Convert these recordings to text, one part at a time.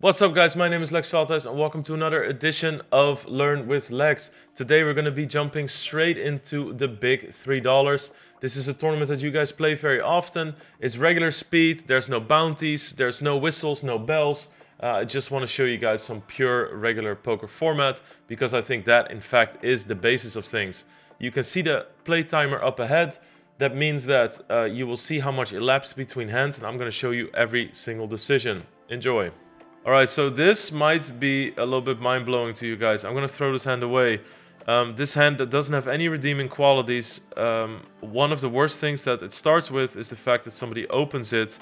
What's up guys, my name is Lex Veldhuis and welcome to another edition of Learn with Lex. Today we're going to be jumping straight into the big $3. This is a tournament that you guys play very often. It's regular speed, there's no bounties, there's no whistles, no bells. Uh, I just want to show you guys some pure regular poker format because I think that in fact is the basis of things. You can see the play timer up ahead. That means that uh, you will see how much elapsed between hands and I'm going to show you every single decision. Enjoy. Alright, so this might be a little bit mind-blowing to you guys. I'm going to throw this hand away. Um, this hand that doesn't have any redeeming qualities. Um, one of the worst things that it starts with is the fact that somebody opens it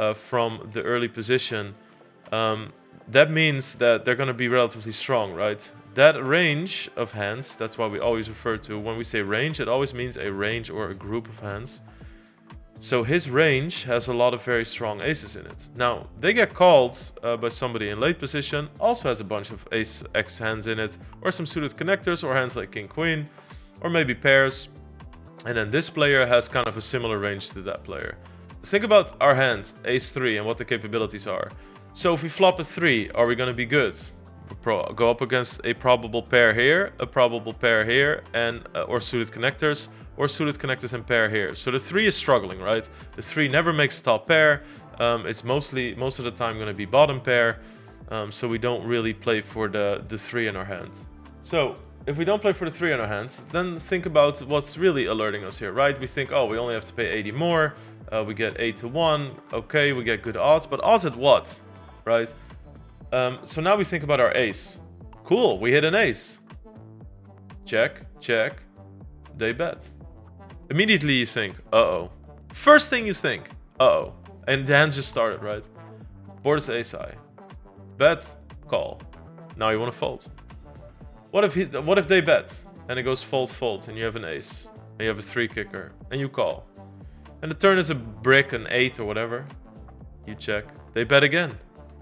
uh, from the early position. Um, that means that they're going to be relatively strong, right? That range of hands, that's why we always refer to, when we say range, it always means a range or a group of hands. So his range has a lot of very strong aces in it. Now, they get called uh, by somebody in late position, also has a bunch of ace X hands in it, or some suited connectors, or hands like king queen, or maybe pairs. And then this player has kind of a similar range to that player. Think about our hand, ace 3, and what the capabilities are. So if we flop a 3, are we going to be good? Go up against a probable pair here, a probable pair here, and uh, or suited connectors, or suited connectors and pair here. So the 3 is struggling, right? The 3 never makes top pair. Um, it's mostly, most of the time going to be bottom pair. Um, so we don't really play for the, the 3 in our hand. So if we don't play for the 3 in our hand, then think about what's really alerting us here, right? We think, oh, we only have to pay 80 more. Uh, we get 8 to 1. Okay, we get good odds. But odds at what, right? Um, so now we think about our ace. Cool, we hit an ace. Check, check. They bet. Immediately you think, uh-oh. First thing you think, uh-oh. And hand just started, right? Board is ace high. Bet, call. Now you want to fold. What if he, what if they bet? And it goes fold, fold, and you have an ace. And you have a three kicker. And you call. And the turn is a brick, an eight or whatever. You check. They bet again.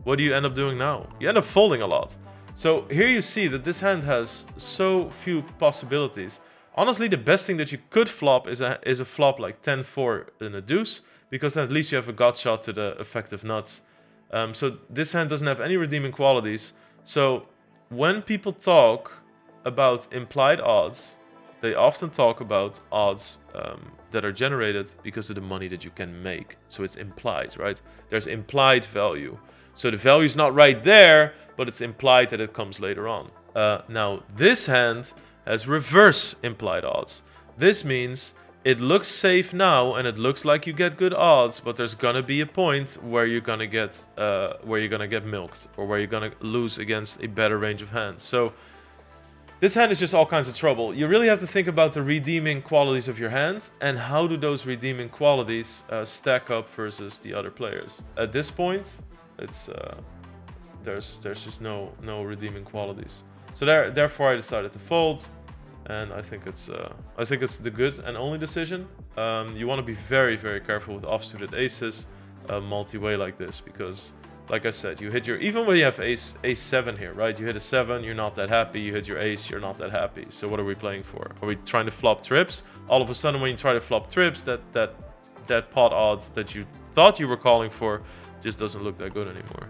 What do you end up doing now? You end up folding a lot. So here you see that this hand has so few possibilities. Honestly, the best thing that you could flop is a, is a flop like 10-4 in a deuce, because then at least you have a gut shot to the effective nuts. Um, so this hand doesn't have any redeeming qualities. So when people talk about implied odds, they often talk about odds um, that are generated because of the money that you can make. So it's implied, right? There's implied value. So the value is not right there, but it's implied that it comes later on. Uh, now, this hand has reverse implied odds. This means it looks safe now and it looks like you get good odds, but there's gonna be a point where you're gonna get uh, where you're gonna get milked or where you're gonna lose against a better range of hands. So this hand is just all kinds of trouble. You really have to think about the redeeming qualities of your hand and how do those redeeming qualities uh, stack up versus the other players. At this point, it's uh, there's there's just no no redeeming qualities. So there, therefore, I decided to fold, and I think it's uh, I think it's the good and only decision. Um, you want to be very very careful with offsuited aces, uh, multi-way like this, because like I said, you hit your even when you have ace ace seven here, right? You hit a seven, you're not that happy. You hit your ace, you're not that happy. So what are we playing for? Are we trying to flop trips? All of a sudden, when you try to flop trips, that that that pot odds that you thought you were calling for just doesn't look that good anymore.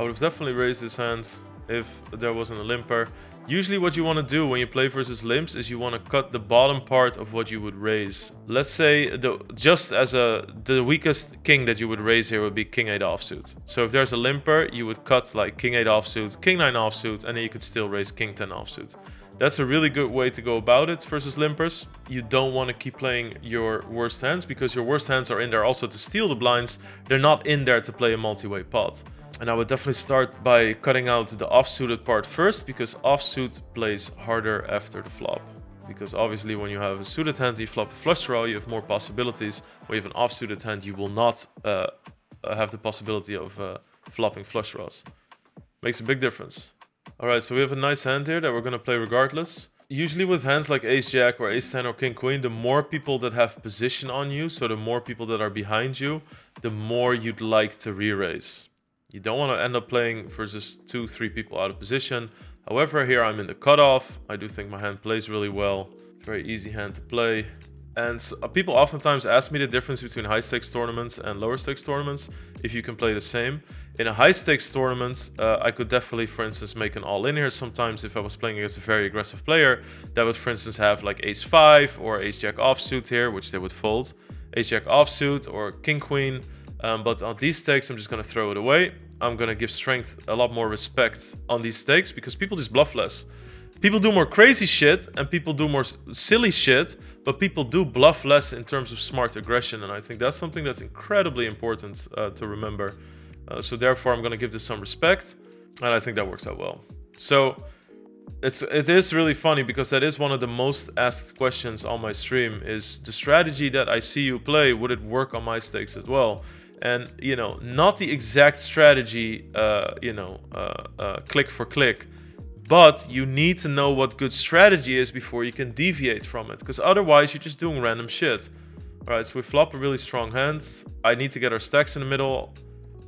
I would have definitely raised this hand if there wasn't a limper. Usually what you want to do when you play versus limps is you want to cut the bottom part of what you would raise. Let's say the just as a the weakest king that you would raise here would be king 8 offsuit. So if there's a limper, you would cut like king 8 offsuit, king 9 offsuit, and then you could still raise king 10 offsuit. That's a really good way to go about it versus limpers. You don't want to keep playing your worst hands because your worst hands are in there also to steal the blinds. They're not in there to play a multi-way pot. And I would definitely start by cutting out the offsuited part first because offsuit plays harder after the flop. Because obviously when you have a suited hand, you flop a flush draw, you have more possibilities. When you have an offsuited hand, you will not uh, have the possibility of uh, flopping flush draws. Makes a big difference. Alright, so we have a nice hand here that we're going to play regardless. Usually with hands like ace-jack or ace-10 or king-queen, the more people that have position on you, so the more people that are behind you, the more you'd like to re-raise. You don't want to end up playing versus two, three people out of position. However, here I'm in the cutoff. I do think my hand plays really well. Very easy hand to play. And uh, people oftentimes ask me the difference between high stakes tournaments and lower stakes tournaments, if you can play the same. In a high stakes tournament, uh, I could definitely, for instance, make an all in here sometimes if I was playing against a very aggressive player that would, for instance, have like ace 5 or ace jack offsuit here, which they would fold, ace jack offsuit or king queen. Um, but on these stakes, I'm just going to throw it away. I'm to give strength a lot more respect on these stakes because people just bluff less. People do more crazy shit and people do more silly shit, but people do bluff less in terms of smart aggression. And I think that's something that's incredibly important uh, to remember. Uh, so therefore, I'm to give this some respect, and I think that works out well. So it's it is really funny because that is one of the most asked questions on my stream is the strategy that I see you play would it work on my stakes as well and you know not the exact strategy uh, you know uh, uh, click for click but you need to know what good strategy is before you can deviate from it, because otherwise you're just doing random shit. Alright, so we flop a really strong hand. I need to get our stacks in the middle.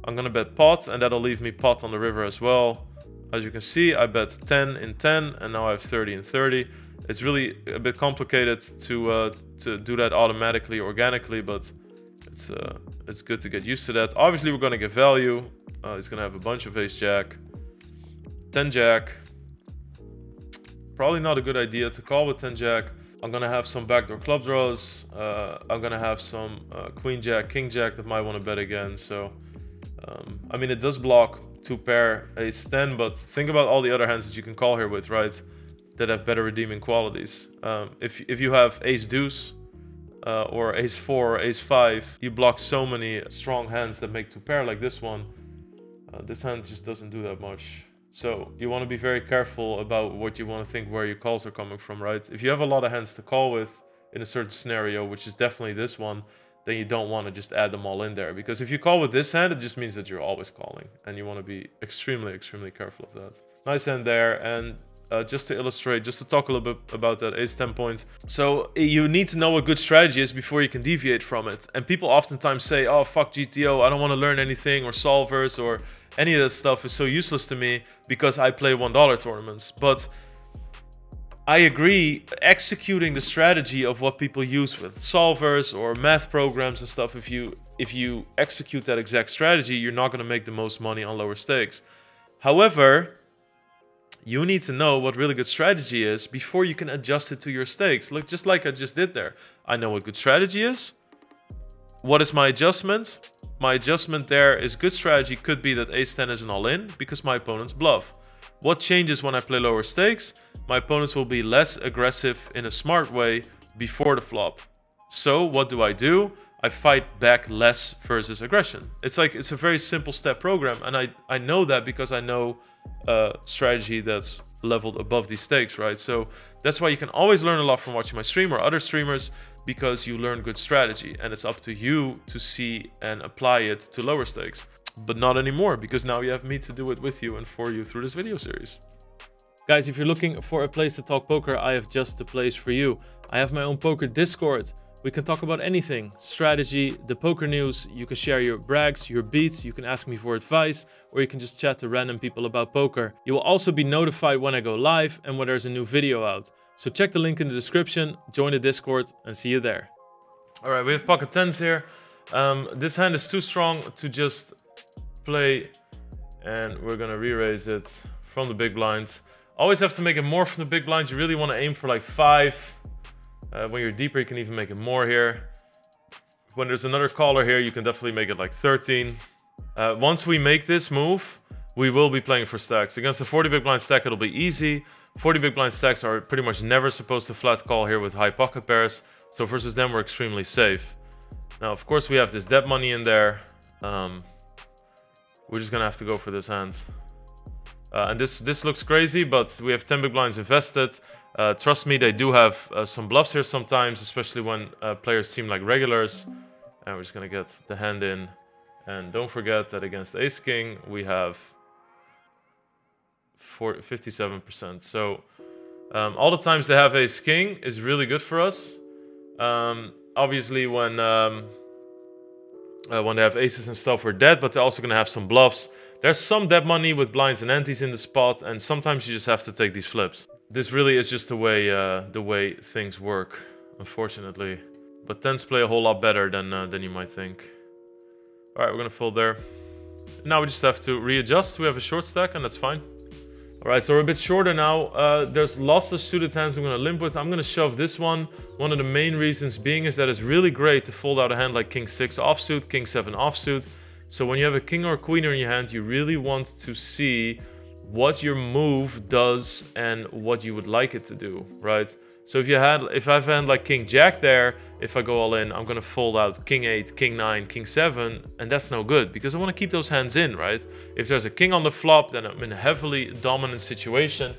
I'm gonna bet pot, and that'll leave me pot on the river as well. As you can see, I bet 10 in 10, and now I have 30 in 30. It's really a bit complicated to uh, to do that automatically, organically, but it's uh, it's good to get used to that. Obviously, we're gonna get value. Uh, he's gonna have a bunch of ace jack, 10 jack, Probably not a good idea to call with 10 jack. I'm gonna have some backdoor club draws. Uh, I'm gonna have some uh, queen jack, king jack that might want to bet again. So, um, I mean, it does block two pair ace 10, but think about all the other hands that you can call here with, right? That have better redeeming qualities. Um, if if you have ace deuce uh, or ace four or ace five, you block so many strong hands that make two pair like this one. Uh, this hand just doesn't do that much. So you want to be very careful about what you want to think where your calls are coming from, right? If you have a lot of hands to call with in a certain scenario, which is definitely this one, then you don't want to just add them all in there. Because if you call with this hand, it just means that you're always calling. And you want to be extremely, extremely careful of that. Nice hand there. And uh, just to illustrate, just to talk a little bit about that ace 10 points. So you need to know what good strategy is before you can deviate from it. And people oftentimes say, oh, fuck GTO, I don't want to learn anything or solvers or any of that stuff is so useless to me because I play $1 tournaments. But I agree, executing the strategy of what people use with solvers or math programs and stuff, if you if you execute that exact strategy, you're not going to make the most money on lower stakes. However, you need to know what really good strategy is before you can adjust it to your stakes. Look, just like I just did there. I know what good strategy is. What is my adjustment? My adjustment there is good strategy could be that ace-10 is an all-in because my opponents bluff. What changes when I play lower stakes? My opponents will be less aggressive in a smart way before the flop. So what do I do? I fight back less versus aggression. It's like it's a very simple step program and I, I know that because I know uh, strategy that's leveled above these stakes, right? So that's why you can always learn a lot from watching my stream or other streamers because you learn good strategy and it's up to you to see and apply it to lower stakes. But not anymore because now you have me to do it with you and for you through this video series. Guys, if you're looking for a place to talk poker, I have just the place for you. I have my own poker Discord we can talk about anything, strategy, the poker news, you can share your brags, your beats, you can ask me for advice, or you can just chat to random people about poker. You will also be notified when I go live and when there's a new video out. So check the link in the description, join the Discord, and see you there. Alright, we have pocket 10s here. Um, this hand is too strong to just play, and we're gonna re-raise it from the big blinds. Always have to make it more from the big blinds. You really want to aim for like 5, uh, when you're deeper, you can even make it more here. When there's another caller here, you can definitely make it like 13. Uh, once we make this move, we will be playing for stacks. Against the 40 big blind stack, it'll be easy. 40 big blind stacks are pretty much never supposed to flat call here with high pocket pairs. So versus them, we're extremely safe. Now, of course, we have this dead money in there. Um, we're just gonna have to go for this hand. Uh, and this this looks crazy, but we have 10 big blinds invested. Uh, trust me, they do have uh, some bluffs here sometimes, especially when uh, players seem like regulars. And we're just going to get the hand in. And don't forget that against ace-king, we have 57%. So um, all the times they have ace-king is really good for us. Um, obviously, when um, uh, when they have aces and stuff, we're dead, but they're also going to have some bluffs. There's some dead money with blinds and antes in the spot, and sometimes you just have to take these flips this really is just the way uh, the way things work, unfortunately. but tens play a whole lot better than uh, than you might think. All right, we're gonna fold there. Now we just have to readjust. We have a short stack, and that's fine. All right, so we're a bit shorter now. Uh, there's lots of suited hands I'm gonna limp with. I'm gonna shove this one. One of the main reasons being is that it's really great to fold out a hand like King 6 offsuit, King 7 offsuit. So when you have a King or Queen in your hand, you really want to see what your move does and what you would like it to do, right? So if you had, if I've had like King Jack there, if I go all in, I'm gonna fold out King 8, King 9, King 7, and that's no good because I wanna keep those hands in, right? If there's a King on the flop, then I'm in a heavily dominant situation.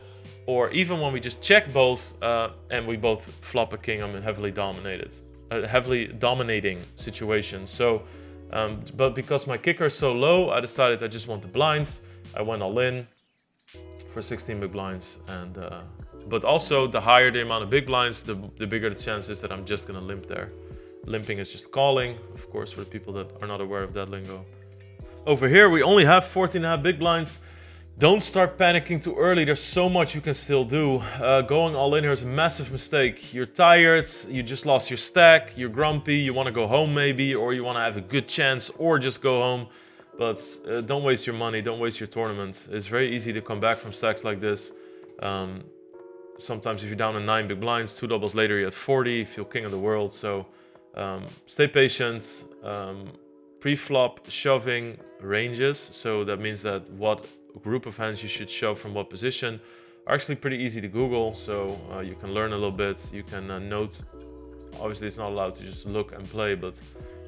Or even when we just check both uh, and we both flop a King, I'm in heavily dominated, a heavily dominating situation. So, um, but because my kicker is so low, I decided I just want the blinds. I went all in for 16 big blinds and uh, but also, the higher the amount of big blinds, the, the bigger the chances that I'm just gonna limp there. Limping is just calling, of course, for the people that are not aware of that lingo. Over here, we only have 14 and a half big blinds. Don't start panicking too early. There's so much you can still do. Uh, going all in here is a massive mistake. You're tired, you just lost your stack, you're grumpy, you want to go home maybe, or you want to have a good chance, or just go home. But uh, don't waste your money, don't waste your tournament. It's very easy to come back from stacks like this. Um, sometimes if you're down in nine big blinds, two doubles later you're at 40, you feel king of the world. So um, stay patient. Um, pre-flop shoving ranges, so that means that what group of hands you should shove from what position are actually pretty easy to Google. So uh, you can learn a little bit. You can uh, note. Obviously, it's not allowed to just look and play, but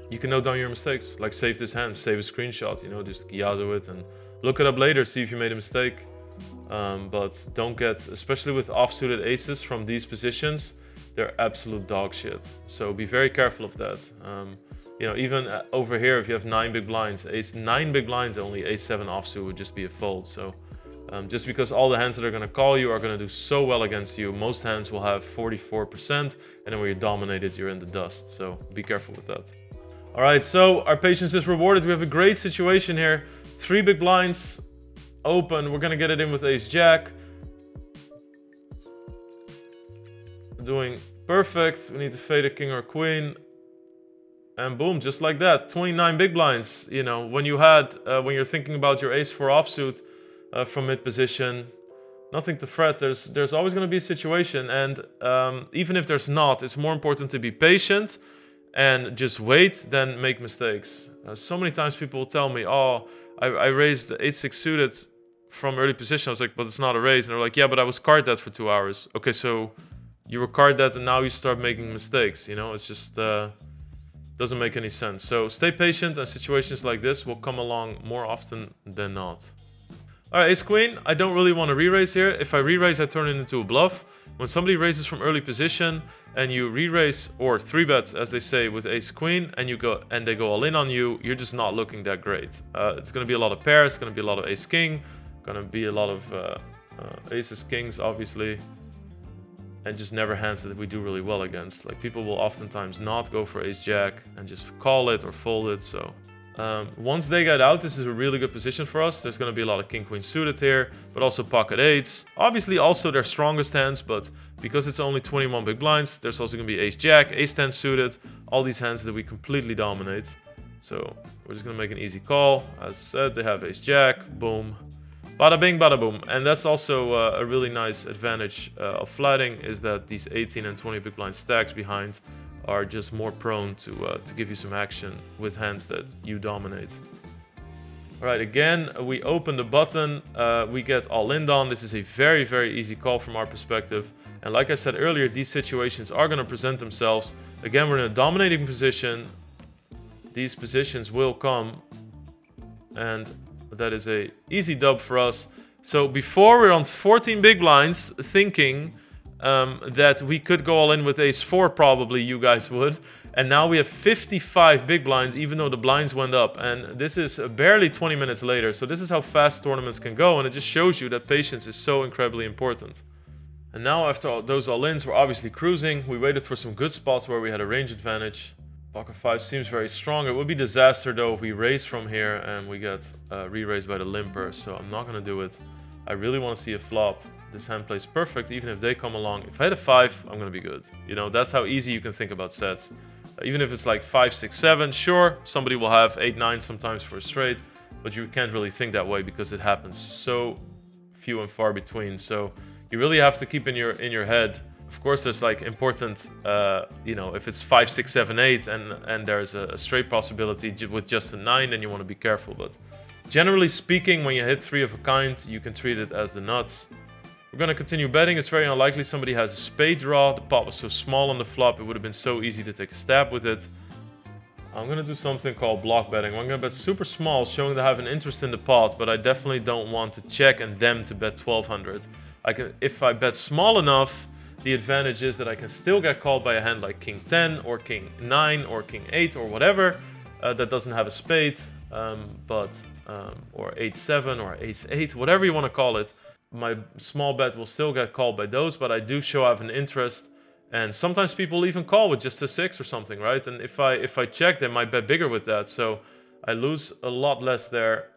you can note down your mistakes. Like save this hand, save a screenshot. You know, just Gyazo it and look it up later. See if you made a mistake. Um, but don't get, especially with offsuited aces from these positions, they're absolute dog shit. So be very careful of that. Um, you know, even uh, over here, if you have nine big blinds, ace nine big blinds, only ace seven offsuit would just be a fold. So um, just because all the hands that are going to call you are going to do so well against you, most hands will have 44%, and then when you're dominated, you're in the dust. So be careful with that. All right, so our patience is rewarded. We have a great situation here. Three big blinds, open. We're gonna get it in with ace jack. Doing perfect. We need to fade a king or queen. And boom, just like that. 29 big blinds. You know, when you had, uh, when you're thinking about your ace four offsuit uh, from mid position, nothing to fret. There's there's always going to be a situation, and um, even if there's not, it's more important to be patient and just wait than make mistakes. Uh, so many times people tell me, "Oh, I, I raised the eight six suited from early position. I was like, but it's not a raise. And they're like, yeah, but I was card dead for two hours. Okay, so you were card dead and now you start making mistakes. You know, it's just uh, doesn't make any sense. So stay patient and situations like this will come along more often than not. All right, ace queen. I don't really want to re-raise here. If I re-raise, I turn it into a bluff. When somebody raises from early position and you re-raise or three bets, as they say, with ace queen, and you go and they go all in on you, you're just not looking that great. Uh, it's going to be a lot of pairs. It's going to be a lot of ace king, Gonna be a lot of uh, uh, aces, kings, obviously, and just never hands that we do really well against. Like people will oftentimes not go for ace jack and just call it or fold it. So um, once they get out, this is a really good position for us. There's going to be a lot of king queen suited here, but also pocket eights. Obviously, also their strongest hands, but because it's only 21 big blinds, there's also going to be ace jack, ace 10 suited, all these hands that we completely dominate. So we're just going to make an easy call. As said, they have ace jack, boom. Bada bing, bada boom. And that's also uh, a really nice advantage uh, of flatting is that these 18 and 20 big blind stacks behind are just more prone to, uh, to give you some action with hands that you dominate. All right, again, we open the button, uh, we get all in on. This is a very, very easy call from our perspective. And like I said earlier, these situations are gonna present themselves. Again, we're in a dominating position. These positions will come and that is a easy dub for us. So before we're on 14 big blinds, thinking um, that we could go all in with ace 4 probably, you guys would. And now we have 55 big blinds, even though the blinds went up. And this is barely 20 minutes later. So this is how fast tournaments can go. And it just shows you that patience is so incredibly important. And now after those all-ins, we're obviously cruising. We waited for some good spots where we had a range advantage. Pocket 5 seems very strong. It would be disaster though if we raise from here and we get uh, re-raised by the limper, so I'm not gonna do it. I really want to see a flop. This hand plays perfect, even if they come along. If I hit a 5, I'm going to be good. You know, that's how easy you can think about sets. Even if it's like 5, 6, 7, sure, somebody will have 8, 9 sometimes for a straight, but you can't really think that way because it happens so few and far between. So you really have to keep in your in your head. Of course, there's like important, uh, you know, if it's 5, 6, 7, 8 and, and there's a, a straight possibility with just a 9, then you want to be careful. But generally speaking, when you hit 3 of a kind, you can treat it as the nuts. We're going to continue betting. It's very unlikely somebody has a spade draw. The pot was so small on the flop, it would have been so easy to take a stab with it. I'm going to do something called block betting. I'm going to bet super small, showing that I have an interest in the pot, but I definitely don't want to check and them to bet 1200. I can, If I bet small enough, the advantage is that I can still get called by a hand like king 10 or king 9 or king 8 or whatever uh, that doesn't have a spade, um, but um, or 8-7 or ace-8, whatever you want to call it my small bet will still get called by those, but I do show I have an interest. And sometimes people even call with just a six or something, right? And if I if I check, they might bet bigger with that. So I lose a lot less there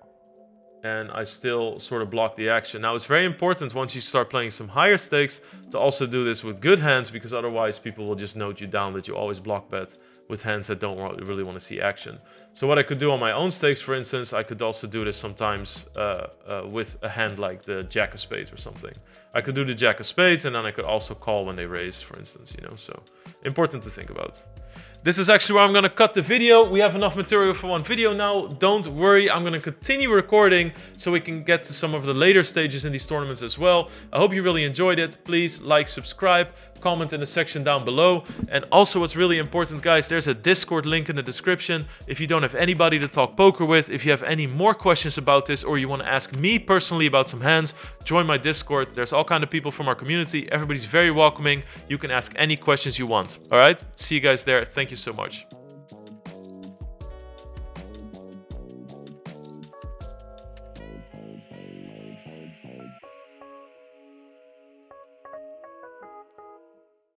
and I still sort of block the action. Now it's very important once you start playing some higher stakes to also do this with good hands because otherwise people will just note you down that you always block bet with hands that don't really want to see action. So what I could do on my own stakes, for instance, I could also do this sometimes uh, uh, with a hand like the Jack of Spades or something. I could do the Jack of Spades and then I could also call when they raise, for instance, you know, so important to think about. This is actually where I'm going to cut the video. We have enough material for one video now. Don't worry, I'm going to continue recording so we can get to some of the later stages in these tournaments as well. I hope you really enjoyed it. Please like, subscribe, comment in the section down below. And also what's really important, guys, there's a Discord link in the description. If you don't have anybody to talk poker with, if you have any more questions about this, or you want to ask me personally about some hands, join my Discord. There's all kind of people from our community. Everybody's very welcoming. You can ask any questions you want. All right, see you guys there. Thank you so much.